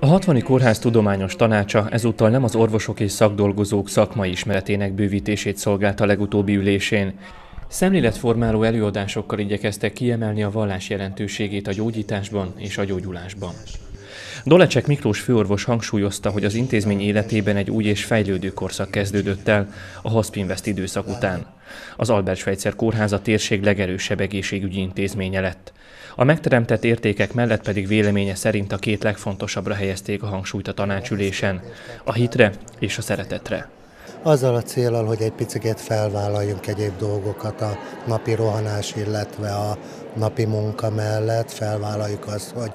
A 60 Kórház Tudományos Tanácsa ezúttal nem az orvosok és szakdolgozók szakmai ismeretének bővítését szolgálta legutóbbi ülésén. Szemléletformáló előadásokkal igyekeztek kiemelni a vallás jelentőségét a gyógyításban és a gyógyulásban. Dolecsek Miklós főorvos hangsúlyozta, hogy az intézmény életében egy új és fejlődő korszak kezdődött el a Hospinvest időszak után. Az Albert Schweitzer kórház a térség legerősebb egészségügyi intézménye lett. A megteremtett értékek mellett pedig véleménye szerint a két legfontosabbra helyezték a hangsúlyt a tanácsülésen, a hitre és a szeretetre azzal a célral, hogy egy picit felvállaljunk egyéb dolgokat a napi rohanás, illetve a napi munka mellett, felvállaljuk azt, hogy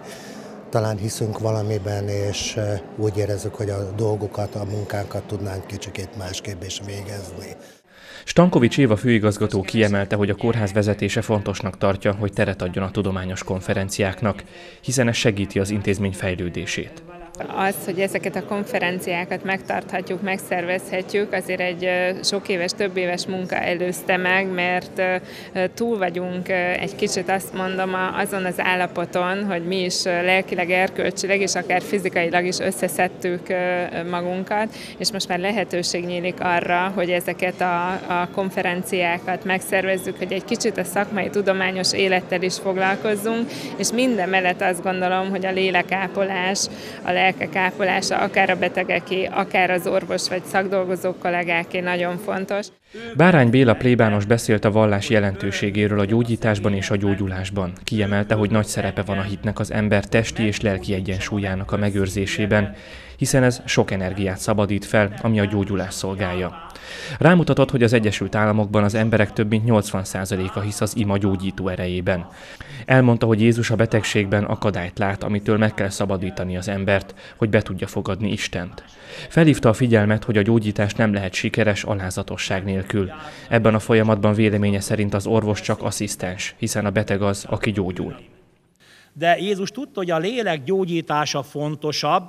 talán hiszünk valamiben, és úgy érezzük, hogy a dolgokat, a munkánkat tudnánk kicsikét másképp is végezni. Stankovics Éva főigazgató kiemelte, hogy a kórház vezetése fontosnak tartja, hogy teret adjon a tudományos konferenciáknak, hiszen ez segíti az intézmény fejlődését. Az, hogy ezeket a konferenciákat megtarthatjuk, megszervezhetjük, azért egy sok éves, több éves munka előzte meg, mert túl vagyunk egy kicsit azt mondom azon az állapoton, hogy mi is lelkileg, erkölcsileg és akár fizikailag is összeszedtük magunkat, és most már lehetőség nyílik arra, hogy ezeket a, a konferenciákat megszervezzük, hogy egy kicsit a szakmai, tudományos élettel is foglalkozzunk, és minden mellett azt gondolom, hogy a lélekápolás, a lelkek ápolása, akár a betegeké, akár az orvos vagy szakdolgozó kollégáké nagyon fontos. Bárány Béla plébános beszélt a vallás jelentőségéről a gyógyításban és a gyógyulásban. Kiemelte, hogy nagy szerepe van a hitnek az ember testi és lelki egyensúlyának a megőrzésében, hiszen ez sok energiát szabadít fel, ami a gyógyulás szolgálja. Rámutatott, hogy az Egyesült Államokban az emberek több mint 80%-a hisz az ima gyógyító erejében. Elmondta, hogy Jézus a betegségben akadályt lát, amitől meg kell szabadítani az embert, hogy be tudja fogadni Istent. Felhívta a figyelmet, hogy a gyógyítás nem lehet sikeres alázatosság nélkül. Ebben a folyamatban véleménye szerint az orvos csak asszisztens, hiszen a beteg az, aki gyógyul. De Jézus tudta, hogy a lélek gyógyítása fontosabb,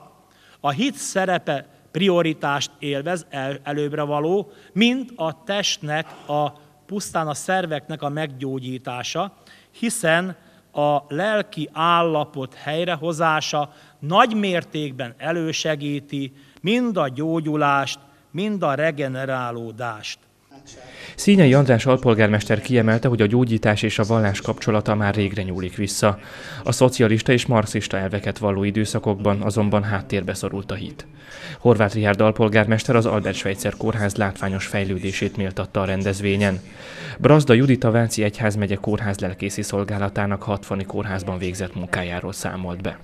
a hit szerepe prioritást élvez, el, előbbre való, mint a testnek, a pusztán a szerveknek a meggyógyítása, hiszen a lelki állapot helyrehozása nagy mértékben elősegíti mind a gyógyulást, mind a regenerálódást. Színyei András alpolgármester kiemelte, hogy a gyógyítás és a vallás kapcsolata már régre nyúlik vissza. A szocialista és marxista elveket valló időszakokban azonban háttérbe szorult a hit. Horváth Rihárd alpolgármester az Albert Schweitzer kórház látványos fejlődését méltatta a rendezvényen. Brazda Judita Váci Egyházmegye kórház lelkészi szolgálatának 60 kórházban végzett munkájáról számolt be.